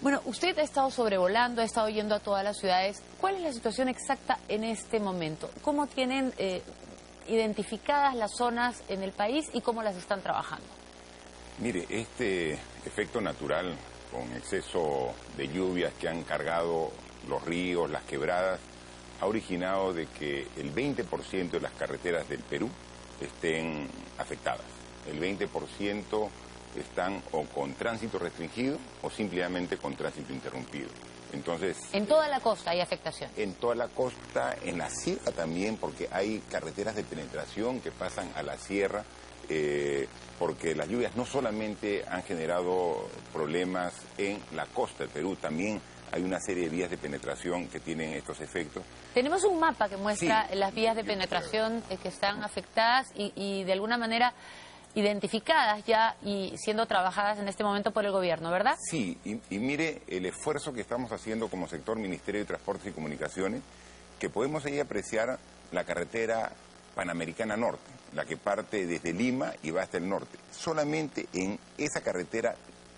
Bueno, usted ha estado sobrevolando, ha estado yendo a todas las ciudades. ¿Cuál es la situación exacta en este momento? ¿Cómo tienen eh, identificadas las zonas en el país y cómo las están trabajando? Mire, este efecto natural con exceso de lluvias que han cargado los ríos, las quebradas, ha originado de que el 20% de las carreteras del Perú estén afectadas. El 20% están o con tránsito restringido o simplemente con tránsito interrumpido. Entonces, En toda la costa hay afectación. en toda la costa, en la sierra también, porque hay carreteras de penetración que pasan a la sierra, eh, porque las lluvias no solamente han generado problemas en la costa del Perú, también hay una serie de vías de penetración que tienen estos efectos. Tenemos un mapa que muestra Sí. las vías de penetración eh, que están afectadas y, y de alguna manera identificadas ya y siendo trabajadas en este momento por el gobierno, ¿verdad? Sí, y, y mire el esfuerzo que estamos haciendo como sector Ministerio de Transportes y Comunicaciones, que podemos ahí apreciar la carretera Panamericana Norte, la que parte desde Lima y va hasta el norte. Solamente en esa carretera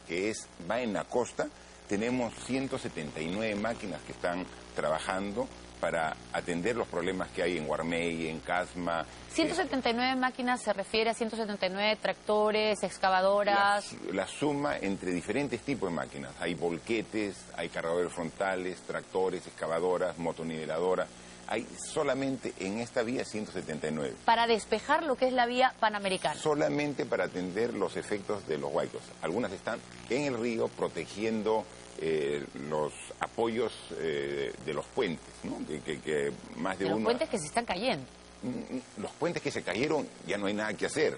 que es va en la costa, tenemos 179 máquinas que están trabajando para atender los problemas que hay en Guarmey, en Casma. eh, 179 máquinas se refiere a 179 tractores, excavadoras. la suma entre diferentes tipos de máquinas. Hay volquetes, hay cargadores frontales, tractores, excavadoras, motoniveladoras. Hay solamente en esta vía 179. para despejar lo que es la vía panamericana. Solamente para atender los efectos de los huaicos. Algunas están en el río protegiendo eh, los apoyos eh, de los puentes, ¿no? que, que- que más de, De los uno... puentes que se están cayendo. Mm, Los puentes que se cayeron ya no hay nada que hacer.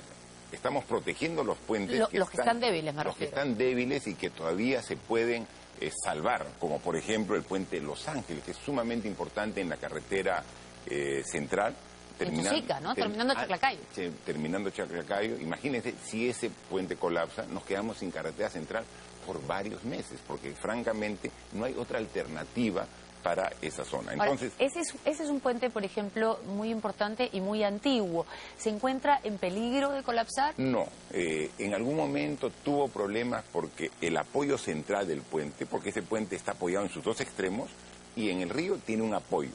Estamos protegiendo los puentes Lo- los que están débiles, me Los que están débiles y que todavía se pueden eh, salvar, como por ejemplo el puente de Los Ángeles, que es sumamente importante en la carretera eh, central. Tusica, ¿no? Terminando ah, Chaclacayo. terminando Chaclacayo. Imagínense si ese puente colapsa, nos quedamos sin carretera central por varios meses, porque francamente no hay otra alternativa para esa zona. Ahora, Entonces, ese, es, ese es un puente, por ejemplo, muy importante y muy antiguo. ¿Se encuentra en peligro de colapsar? No, eh, en algún momento tuvo problemas porque el apoyo central del puente, porque ese puente está apoyado en sus dos extremos y en el río tiene un apoyo.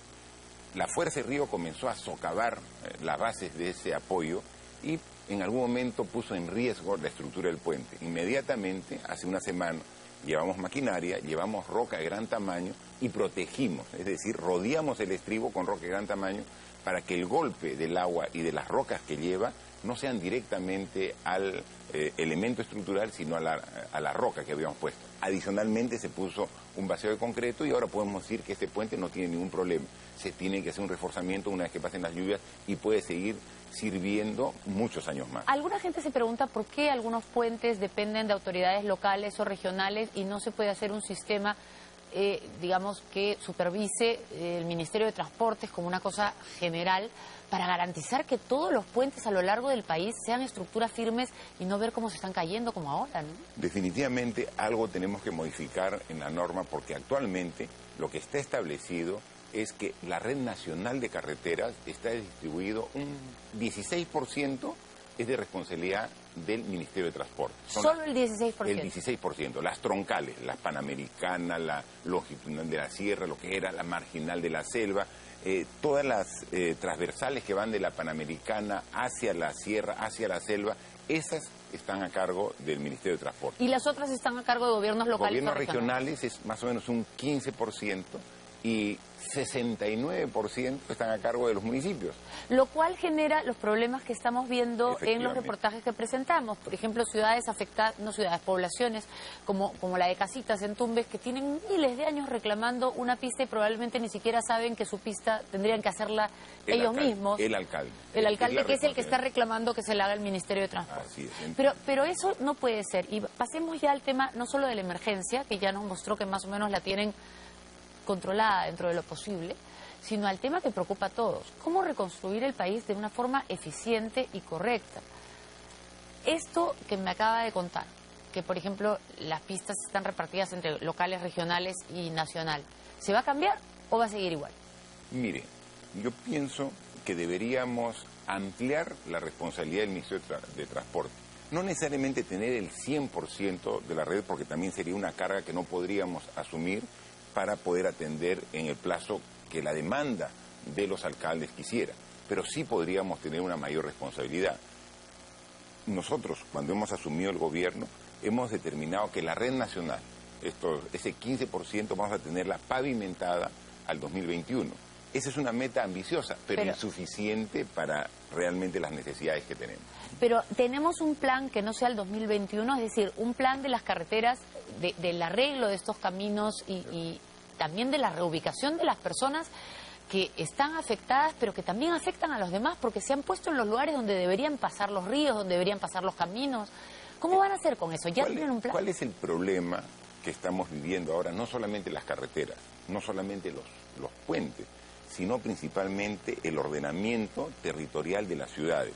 La fuerza del río comenzó a socavar eh, las bases de ese apoyo y en algún momento puso en riesgo la estructura del puente. Inmediatamente, hace una semana, llevamos maquinaria, llevamos roca de gran tamaño y protegimos, es decir, rodeamos el estribo con roca de gran tamaño para que el golpe del agua y de las rocas que lleva no sean directamente al eh, elemento estructural, sino a la, a la roca que habíamos puesto. Adicionalmente se puso un vacío de concreto y ahora podemos decir que este puente no tiene ningún problema. Se tiene que hacer un reforzamiento una vez que pasen las lluvias y puede seguir sirviendo muchos años más. Alguna gente se pregunta por qué algunos puentes dependen de autoridades locales o regionales y no se puede hacer un sistema, eh, digamos, que supervise eh, el Ministerio de Transportes como una cosa general para garantizar que todos los puentes a lo largo del país sean estructuras firmes y no ver cómo se están cayendo como ahora, ¿no? Definitivamente algo tenemos que modificar en la norma porque actualmente lo que está establecido es que la red nacional de carreteras está distribuido un 16% es de responsabilidad del Ministerio de Transporte. Son Solo el 16%. el 16%, las troncales, la panamericana, la longitudinal de la sierra, lo que era la marginal de la selva, eh, todas las eh, transversales que van de la panamericana hacia la sierra, hacia la selva, esas están a cargo del Ministerio de Transporte. Y las otras están a cargo de gobiernos locales. Gobiernos regionales es más o menos un 15% y 69% están a cargo de los municipios. Lo cual genera los problemas que estamos viendo en los reportajes que presentamos. Por ejemplo, ciudades afectadas, no ciudades, poblaciones como, como la de Casitas en Tumbes, que tienen miles de años reclamando una pista y probablemente ni siquiera saben que su pista tendrían que hacerla El ellos alcalde, mismos. El alcalde. El la alcalde que es el que está reclamando que se le haga el Ministerio de Transporte. Así es. Pero, pero eso no puede ser. Y pasemos ya al tema no solo de la emergencia, que ya nos mostró que más o menos la tienen controlada dentro de lo posible, sino al tema que preocupa a todos. ¿Cómo reconstruir el país de una forma eficiente y correcta? Esto que me acaba de contar, que por ejemplo las pistas están repartidas entre locales, regionales y nacional, ¿se va a cambiar o va a seguir igual? Mire, yo pienso que deberíamos ampliar la responsabilidad del Ministerio de, de Transporte. no necesariamente tener el 100% de la red, porque también sería una carga que no podríamos asumir para poder atender en el plazo que la demanda de los alcaldes quisiera, pero sí podríamos tener una mayor responsabilidad. Nosotros, cuando hemos asumido el gobierno, hemos determinado que la red nacional, esto, ese 15% vamos a tenerla pavimentada al 2021. Esa es una meta ambiciosa, pero, Pero- insuficiente para realmente las necesidades que tenemos. Pero tenemos un plan que no sea el 2021, es decir, un plan de las carreteras, de- del arreglo de estos caminos y, y también de la reubicación de las personas que están afectadas, pero que también afectan a los demás, porque se han puesto en los lugares donde deberían pasar los ríos, donde deberían pasar los caminos. ¿Cómo van a hacer con eso? ¿Ya ¿Cuál, tienen un plan? cuál es el problema que estamos viviendo ahora? No solamente las carreteras, no solamente los, los puentes, sino principalmente el ordenamiento territorial de las ciudades.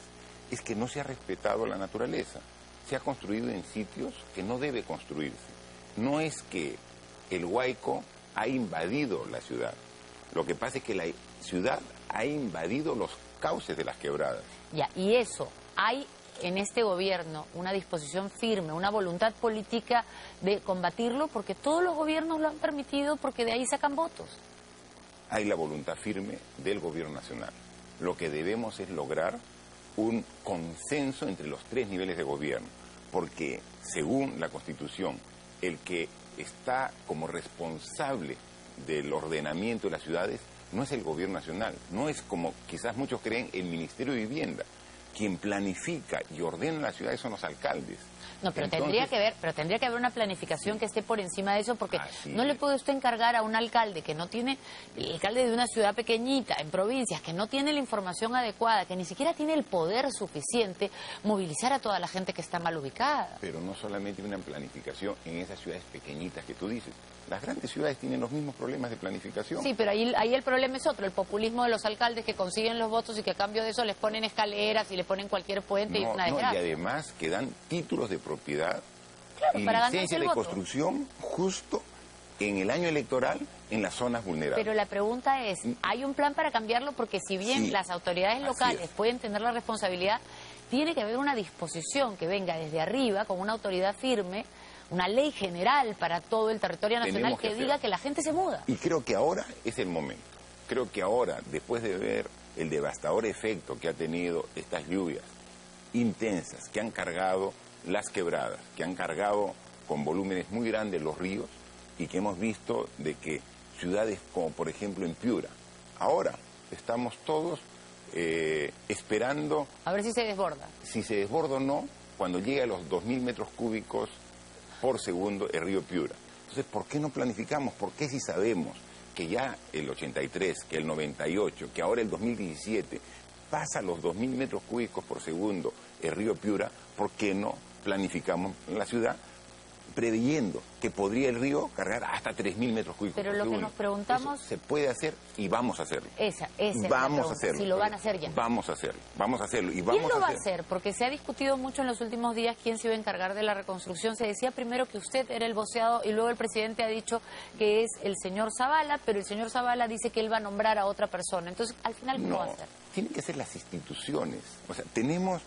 Es que no se ha respetado la naturaleza. Se ha construido en sitios que no debe construirse. No es que el huaico ha invadido la ciudad. Lo que pasa es que la ciudad ha invadido los cauces de las quebradas. Ya, y eso, hay en este gobierno una disposición firme, una voluntad política de combatirlo, porque todos los gobiernos lo han permitido, porque de ahí sacan votos. Hay la voluntad firme del gobierno nacional. Lo que debemos es lograr un consenso entre los tres niveles de gobierno, porque según la Constitución, el que está como responsable del ordenamiento de las ciudades no es el gobierno nacional, no es como quizás muchos creen el Ministerio de Vivienda. Quien planifica y ordena las ciudades son los alcaldes. No, pero Entonces, tendría que ver, pero tendría que haber una planificación que esté por encima de eso, porque Así no le puede usted encargar a un alcalde que no tiene, el alcalde de una ciudad pequeñita, en provincias, que no tiene la información adecuada, que ni siquiera tiene el poder suficiente, movilizar a toda la gente que está mal ubicada. Pero no solamente una planificación en esas ciudades pequeñitas que tú dices. Las grandes ciudades tienen los mismos problemas de planificación. Sí, pero ahí, ahí el problema es otro, el populismo de los alcaldes que consiguen los votos y que a cambio de eso les ponen escaleras y les ponen cualquier puente y No, una no, y además que dan títulos de propiedad Claro, y para el de voto. construcción justo en el año electoral en las zonas vulnerables. Pero la pregunta es, ¿hay un plan para cambiarlo? Porque si bien Sí, las autoridades locales es. pueden tener la responsabilidad, tiene que haber una disposición que venga desde arriba con una autoridad firme, una ley general para todo el territorio nacional Tenemos que que diga que la gente se muda. Y creo que ahora es el momento. Creo que ahora, después de ver el devastador efecto que ha tenido estas lluvias intensas que han cargado las quebradas, que han cargado con volúmenes muy grandes los ríos y que hemos visto de que ciudades como por ejemplo en Piura, ahora estamos todos eh, esperando A ver si se desborda. si se desborda o no cuando llegue a los 2.000 metros cúbicos por segundo el río Piura. Entonces, ¿por qué no planificamos? ¿Por qué si sabemos que ya el 83, que el 98, que ahora el 2017 pasa los 2.000 metros cúbicos por segundo el río Piura, ¿por qué no planificamos la ciudad preveyendo que podría el río cargar hasta 3.000 metros cúbicos Pero lo que nos preguntamos- Eso se puede hacer y vamos a hacerlo. Esa, esa es la Vamos a hacerlo. Si lo van a hacer ya. Vamos a hacerlo, vamos a hacerlo y vamos ¿Quién lo a va a hacer. hacer? Porque se ha discutido mucho en los últimos días quién se iba a encargar de la reconstrucción. Se decía primero que usted era el voceado y luego el presidente ha dicho que es el señor Zavala, pero el señor Zavala dice que él va a nombrar a otra persona. Entonces, al final, ¿cómo No, va a hacer? tienen que ser las instituciones. O sea, tenemos...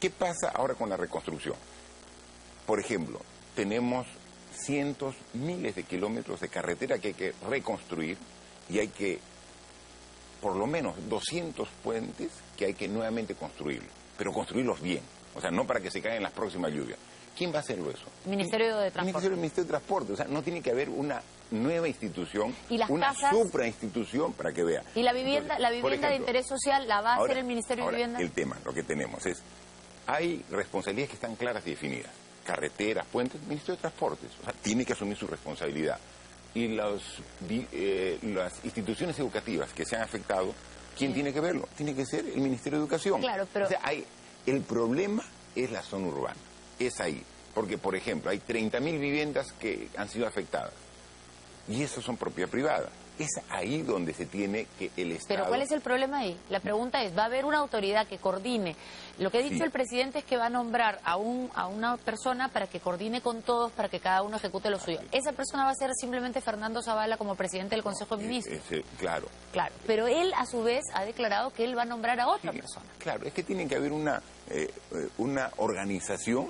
¿Qué pasa ahora con la reconstrucción? Por ejemplo, tenemos cientos, miles de kilómetros de carretera que hay que reconstruir y hay que, por lo menos, 200 puentes que hay que nuevamente construir, pero construirlos bien. O sea, no para que se caigan las próximas lluvias. ¿Quién va a hacerlo eso? Ministerio de Transporte. Ministerio de Transporte. O sea, no tiene que haber una nueva institución, ¿Y las una casas? suprainstitución para que vea. Y la vivienda, la Entonces, vivienda de interés social la va a ahora- hacer el Ministerio ahora, de Vivienda. El tema, lo que tenemos es, hay responsabilidades que están claras y definidas. Carreteras, puentes, Ministerio de Transportes. O sea, tiene que asumir su responsabilidad. Y los eh, las instituciones educativas que se han afectado, ¿quién tiene que verlo? Tiene que ser el Ministerio de Educación. Claro, pero- O sea, hay, el problema es la zona urbana. Es ahí. Porque, por ejemplo, hay 30.000 viviendas que han sido afectadas. Y eso son propiedad privada. Es ahí donde se tiene que el Estado... Pero ¿cuál es el problema ahí? La pregunta es, ¿va a haber una autoridad que coordine? Lo que ha dicho Sí. el presidente es que va a nombrar a, un, a una persona para que coordine con todos, para que cada uno ejecute lo suyo. Esa persona va a ser simplemente Fernando Zavala como presidente del Consejo de Eh, Ministros. claro. Claro, pero él a su vez ha declarado que él va a nombrar a otra Sí, persona. Claro, es que tiene que haber una eh, eh, una organización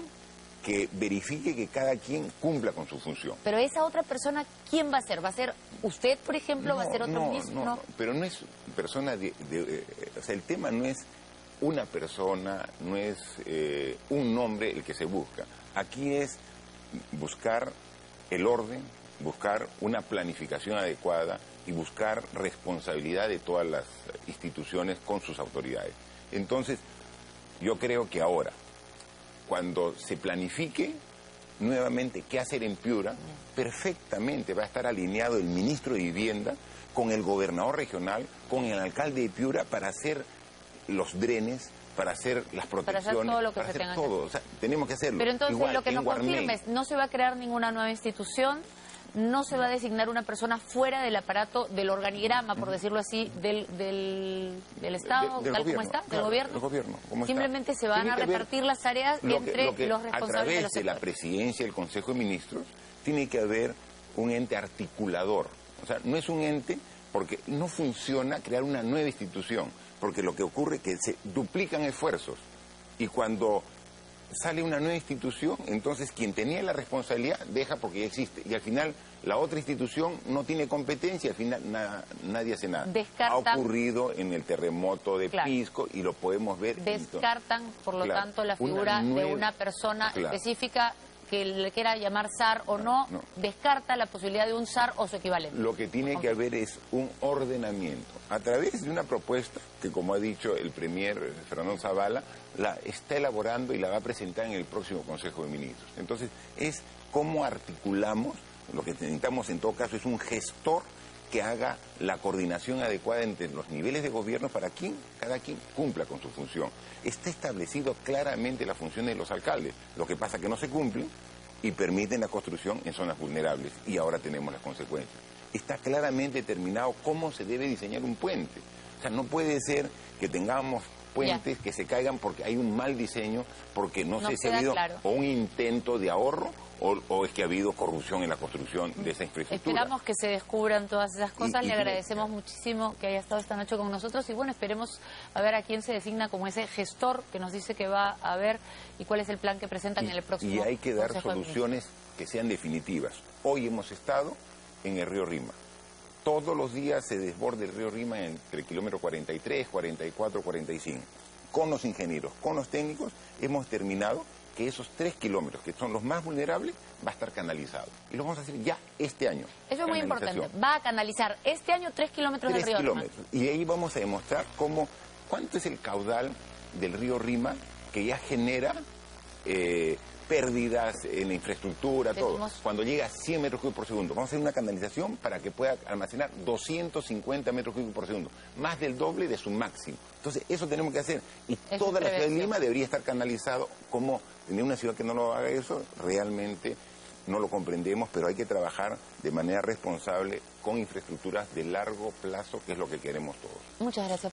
que verifique que cada quien cumpla con su función. Pero esa otra persona, ¿quién va a ser? ¿Va a ser usted, por ejemplo? ¿Va a ser otro no, ministro? No, no, pero no es persona de, de- eh, o sea, el tema no es una persona, no es eh, un nombre el que se busca. Aquí es buscar el orden, buscar una planificación adecuada y buscar responsabilidad de todas las instituciones con sus autoridades. Entonces, yo creo que ahora, cuando se planifique nuevamente qué hacer en Piura, perfectamente va a estar alineado el ministro de Vivienda con el gobernador regional, con el alcalde de Piura para hacer los drenes, para hacer las Para hacer protecciones, todo lo que para se hacer tenga que todo. O sea, tenemos que hacerlo. Pero entonces Igual, lo que nos Guarney, confirma es, no se va a crear ninguna nueva institución, no se va a designar una persona fuera del aparato, del organigrama, por decirlo así, del, del, del Estado, de- del tal como gobierno, está, del claro, gobierno. del gobierno, como está. Simplemente se van Tiene a repartir las tareas lo que- entre lo que los a responsables través de los de la presidencia del Consejo de Ministros tiene que haber un ente articulador. O sea, no es un ente porque no funciona crear una nueva institución, porque lo que ocurre es que se duplican esfuerzos y cuando sale una nueva institución, entonces quien tenía la responsabilidad deja porque ya existe y al final la otra institución no tiene competencia, al final na- nadie hace nada. Descartan- Ha ocurrido en el terremoto de Claro. Pisco y lo podemos ver. Descartan, por lo Claro, tanto, la una figura de una persona Claro. específica que le quiera llamar SAR o no, No. descarta la posibilidad de un SAR o su equivalente. Lo que tiene que haber es un ordenamiento a través de una propuesta que, como ha dicho el premier eh, Fernando Zavala, la está elaborando y la va a presentar en el próximo Consejo de Ministros. Entonces, es cómo articulamos, lo que necesitamos en todo caso es un gestor que haga la coordinación adecuada entre los niveles de gobierno para quien cada quien cumpla con su función. Está establecido claramente la función de los alcaldes. Lo que pasa que no se cumplen y permiten la construcción en zonas vulnerables y ahora tenemos las consecuencias. Está claramente determinado cómo se debe diseñar un puente. O sea, no puede ser que tengamos puentes que se caigan porque hay un mal diseño, porque no, si ha claro. o un intento de ahorro o, o es que ha habido corrupción en la construcción de esa infraestructura. Esperamos que se descubran todas esas cosas. Y- y Le agradecemos muchísimo que haya estado esta noche con nosotros y bueno, esperemos a ver a quién se designa como ese gestor que nos dice que va a ver y cuál es el plan que presentan en el próximo y hay que dar Consejo soluciones que sean definitivas. Hoy hemos estado en el río Rima. Todos los días se desborda el río Rima entre el kilómetro 43, 44, 45. Con los ingenieros, con los técnicos, hemos determinado que esos tres kilómetros, que son los más vulnerables, va a estar canalizado. Y lo vamos a hacer ya este año. Eso es muy importante. Va a canalizar este año tres kilómetros del río. Rima. kilómetros. Y ahí vamos a demostrar cómo, cuánto es el caudal del río Rima que ya genera eh, pérdidas en la infraestructura, todo. Decimos- Cuando llega a 100 metros cúbicos por segundo. Vamos a hacer una canalización para que pueda almacenar 250 metros cúbicos por segundo, más del doble de su máximo. Entonces, eso tenemos que hacer. Y es toda la ciudad de. Lima debería estar canalizado. Como tener una ciudad que no lo haga eso, realmente no lo comprendemos, pero hay que trabajar de manera responsable con infraestructuras de largo plazo, que es lo que queremos todos. Muchas gracias.